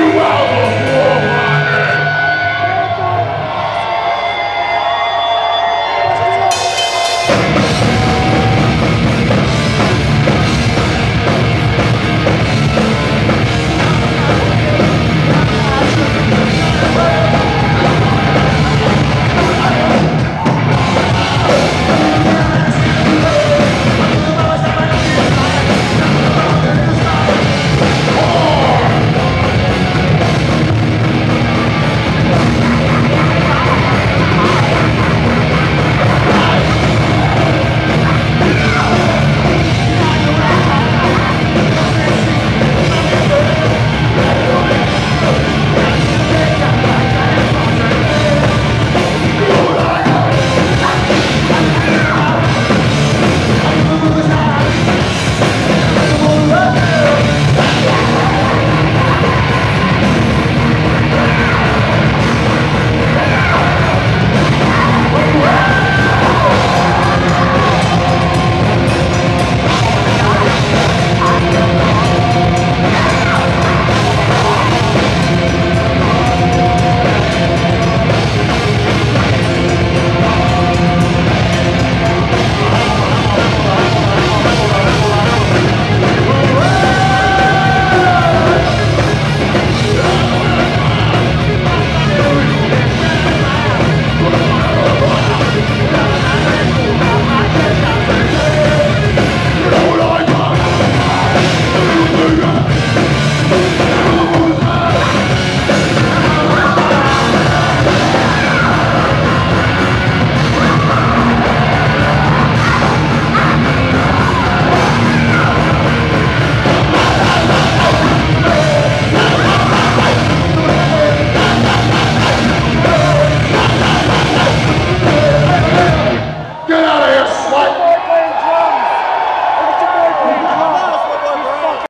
you out.